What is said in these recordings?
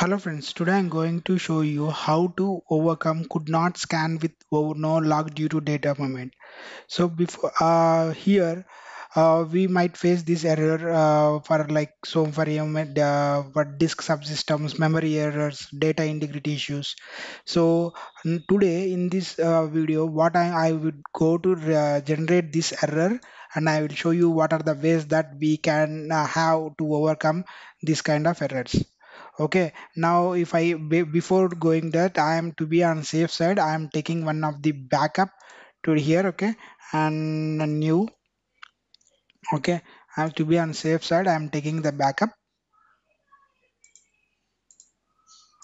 Hello friends, today I'm going to show you how to overcome could not scan with no lock due to data movement. So before uh, here uh, we might face this error uh, for like so for uh, for disk subsystems, memory errors, data integrity issues. So today in this uh, video, what I, I would go to uh, generate this error and I will show you what are the ways that we can uh, have to overcome this kind of errors okay now if i be- before going that i am to be on safe side. I am taking one of the backup to here okay and new okay. I have to be on safe side. I am taking the backup.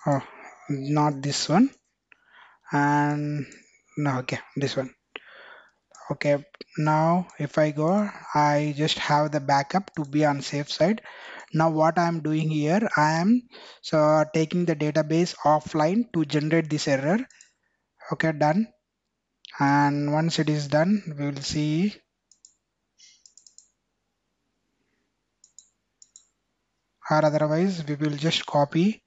Oh not this one. And no okay this one. Okay now if i go i just have the backup to be on safe side now what i am doing here i am so taking the database offline to generate this error. Okay done. And once it is done we will see. Or otherwise we will just copy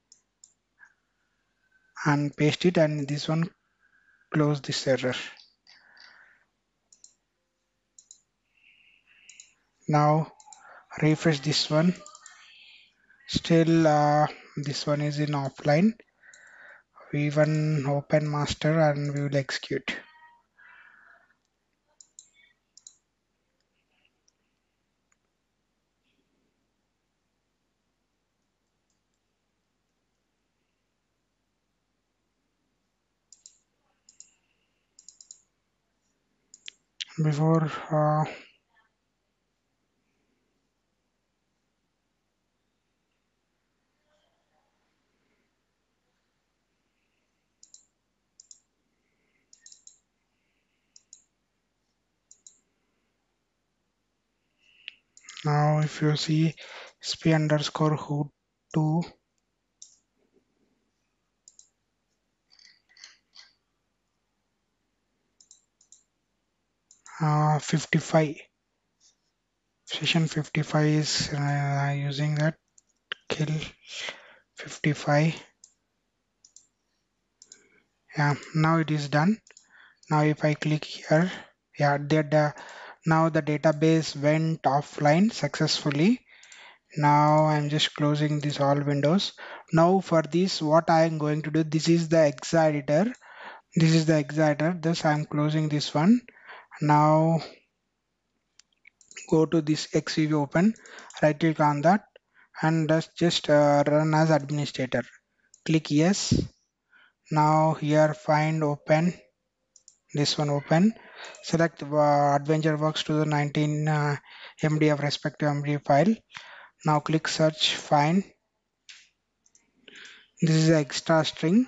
and paste it and this one close this error. Now refresh this one still uh, this one is in offline. We even open master and we will execute. Before uh, now if you see sp underscore who 2 uh, 55 session 55 is uh, using that kill 55 yeah now it is done. Now if I click here yeah that uh, now the database went offline successfully. Now I'm just closing this all windows. Now for this what I am going to do this is the exa editor. This is the exa editor. This I'm closing this one. Now go to this xev open. Right click on that and just uh, run as administrator. Click yes. Now here find open this one open. Select uh, adventure works 2019 uh, mdf respective mdf file. Now click search find. This is extra string.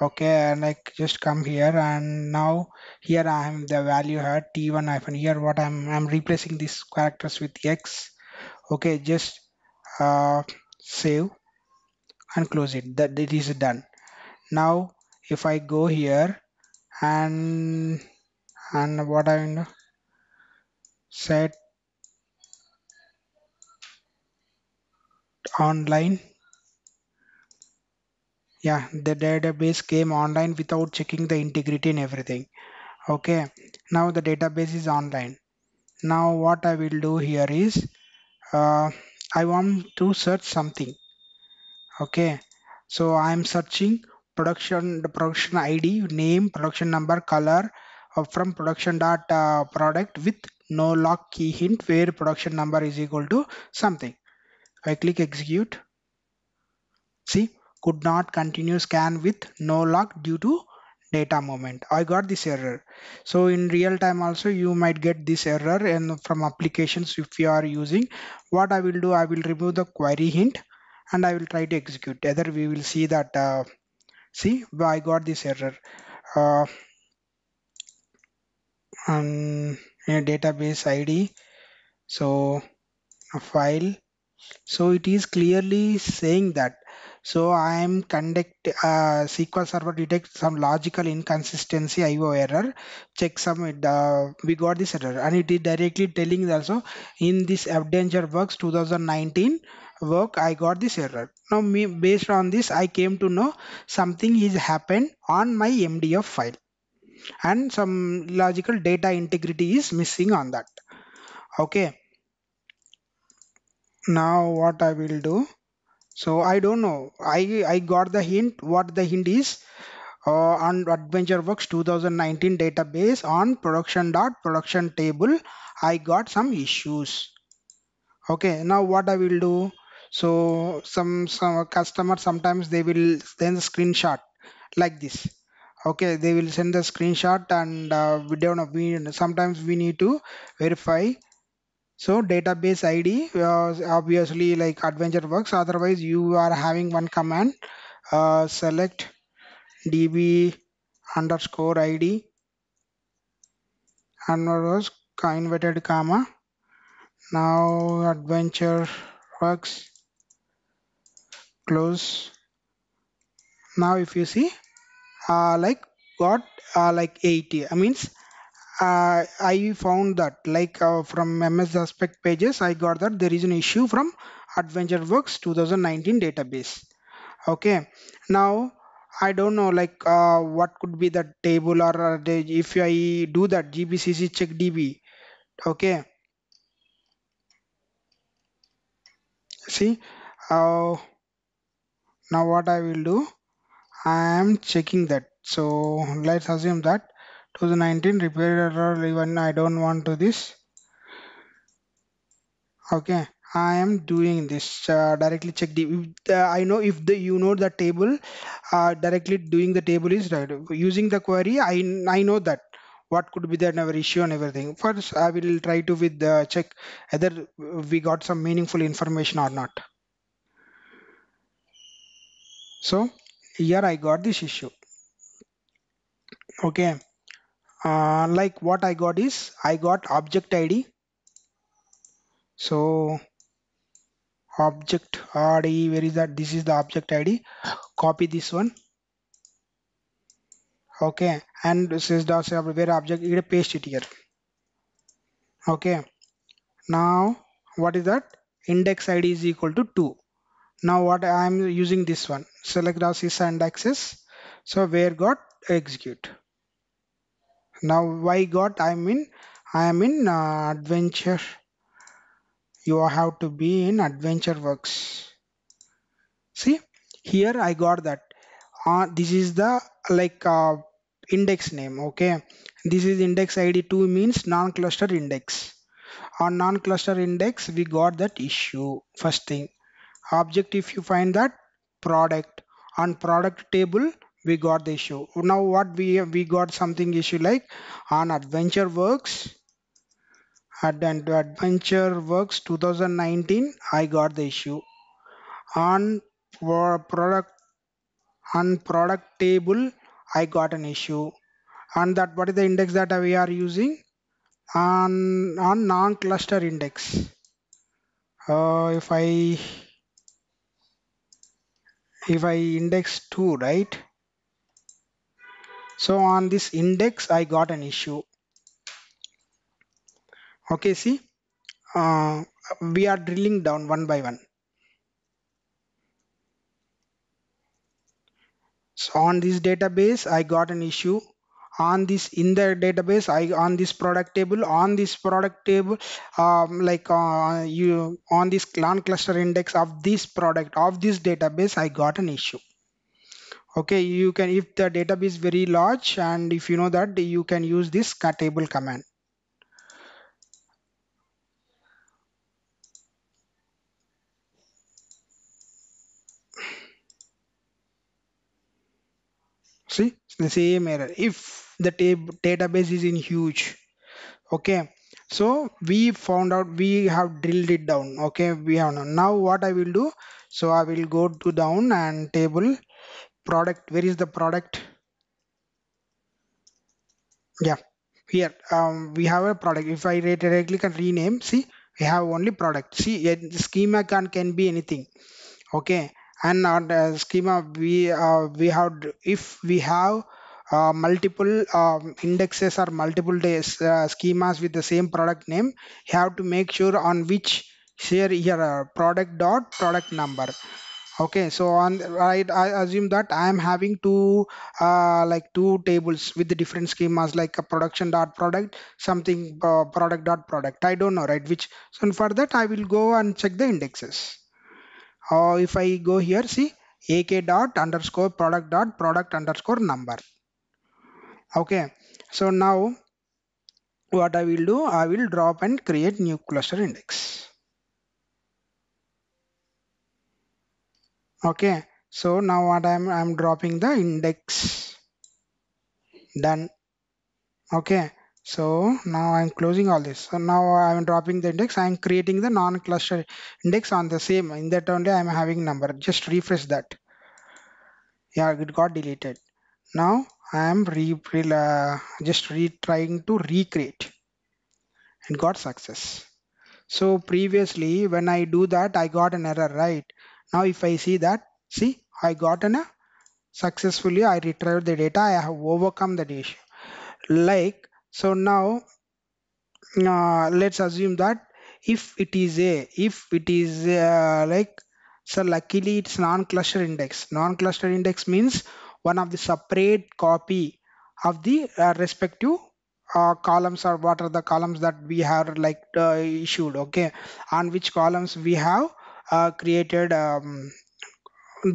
Okay and I just come here and now here I am the value here t1 hyphen. Here what I'm I'm replacing these characters with x. Okay just uh, save and close it. That it is done. Now if I go here and and what I will set online. Yeah the database came online without checking the integrity and everything. Okay now the database is online. Now what I will do here is uh, I want to search something. Okay so I'm searching production the production ID name production number color uh, from production dot uh, product with no lock key hint where production number is equal to something. I click execute. See could not continue scan with no lock due to data movement. I got this error. So in real time also you might get this error and from applications if you are using. What i will do i will remove the query hint and i will try to execute. Either we will see that uh, see i got this error. Uh, um, database id so file. So it is clearly saying that. So i am conduct uh, sql server detect some logical inconsistency io error. checksum uh, we got this error. And it is directly telling also in this AdventureWorks 2019 work I got this error. Now me based on this I came to know something is happened on my MDF file. And some logical data integrity is missing on that. Okay. Now what I will do? So I don't know. I I got the hint. What the hint is? Uh, on AdventureWorks 2019 database on production dot production table I got some issues. Okay. Now what I will do so some some customer sometimes they will send a screenshot like this. Okay they will send the screenshot and uh, we don't we sometimes we need to verify. So database id uh, obviously like AdventureWorks otherwise you are having one command uh, select db underscore id and was? Inverted comma. Now adventure works close. Now if you see uh, like got uh, like 80 i means uh, i found that like uh, from ms aspect pages i got that there is an issue from adventureworks 2019 database. Okay. Now i don't know like uh, what could be the table or uh, if i do that dbcc check db okay. See? Uh, now what i will do i am checking that. So let's assume that 2019 repair error even i don't want to this. Okay i am doing this. Uh, directly check the if, uh, i know if the you know the table uh, directly doing the table is right. Using the query i i know that what could be the never issue and everything. First i will try to with the check whether we got some meaningful information or not so here i got this issue. Okay. Uh, like what i got is i got object id so object id where is that? This is the object id copy this one. Okay. And this is the where object you paste it here. Okay. Now what is that? Index id is equal to 2 now what i am using this one select as is and access so where got execute. Now why got i mean i am in uh, adventure. You have to be in adventure works. See here i got that. Uh, this is the like uh, index name okay? This is index id 2 means non-cluster index. On non-cluster index we got that issue first thing object if you find that product. On product table we got the issue. Now what we we got something issue like on adventure works at adventure works 2019 i got the issue. On product on product table i got an issue. And that what is the index that we are using? On on non-cluster index. Uh, if i if i index 2 right? So on this index i got an issue. Okay see uh, we are drilling down one by one. So on this database i got an issue on this in the database i on this product table on this product table um, like uh, you on this clan cluster index of this product of this database i got an issue. Okay you can if the database is very large and if you know that you can use this table command see the same error. If the table database is in huge okay? So we found out we have drilled it down okay? We have now, now what i will do? So i will go to down and table product where is the product? Yeah here. Um, we have a product. If i directly can rename see we have only product. See schema can can be anything okay and on the schema we uh, we have if we have uh, multiple um, indexes or multiple days uh, schemas with the same product name you have to make sure on which share here uh, product dot product number. Okay so on right i assume that i am having two uh, like two tables with the different schemas like a production dot product something uh, product dot product. I don't know right which so for that i will go and check the indexes or if i go here see ak dot underscore product dot product underscore number. Okay. So now what i will do i will drop and create new cluster index. Okay. So now what i'm i'm dropping the index. Done. Okay so now i'm closing all this. So now i'm dropping the index. I'm creating the non-cluster index on the same. In that only i'm having number. Just refresh that. Yeah it got deleted. Now i am re, uh, just re trying to recreate. And got success. So previously when i do that i got an error right? Now if i see that see i got an uh, successfully i retrieved the data. I have overcome the issue. Like so now uh, let's assume that if it is a if it is uh, like so luckily it's non-cluster index. Non-cluster index means one of the separate copy of the uh, respective uh, columns or what are the columns that we have like uh, issued okay? On which columns we have uh, created um,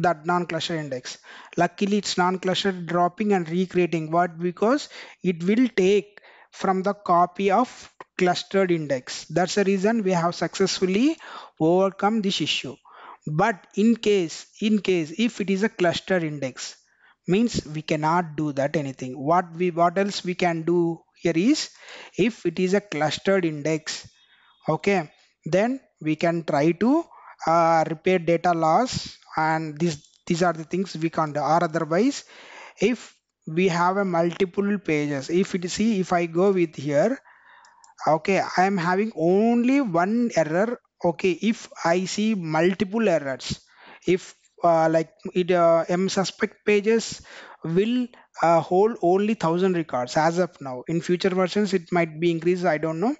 that non-cluster index. Luckily it's non-cluster dropping and recreating. What? Because it will take from the copy of clustered index. That's the reason we have successfully overcome this issue. But in case in case if it is a cluster index means we cannot do that anything. What we what else we can do here is if it is a clustered index okay then we can try to uh, repair data loss and these these are the things we can do. Or otherwise if we have a multiple pages. If it see if i go with here okay i am having only one error. Okay if i see multiple errors if uh, like it uh, m suspect pages will uh, hold only 1000 records as of now. In future versions it might be increased i don't know.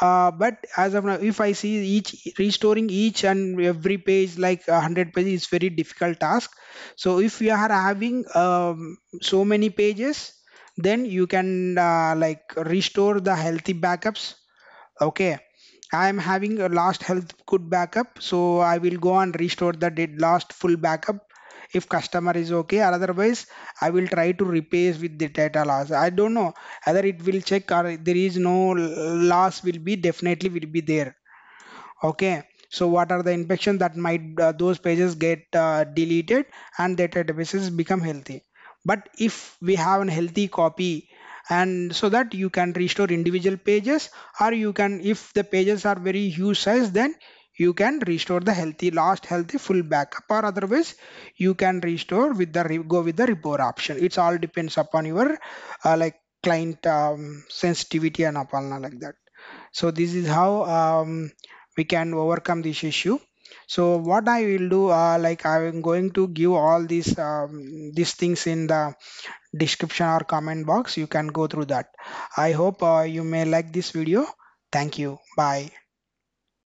Uh, but as of now if i see each restoring each and every page like a 100 pages is very difficult task. So if you are having um, so many pages then you can uh, like restore the healthy backups. Okay i am having a last health good backup so i will go and restore the did last full backup if customer is okay. Or otherwise i will try to replace with the data loss i don't know whether it will check or there is no loss will be definitely will be there. Okay so what are the infections that might uh, those pages get uh, deleted and the databases become healthy. But if we have a healthy copy and so that you can restore individual pages or you can if the pages are very huge size then you can restore the healthy last healthy full backup. Or otherwise you can restore with the go with the report option. It's all depends upon your uh, like client um, sensitivity and upon like that. So this is how um, we can overcome this issue so what i will do uh, like i'm going to give all these um, these things in the description or comment box. You can go through that. I hope uh, you may like this video. Thank you. Bye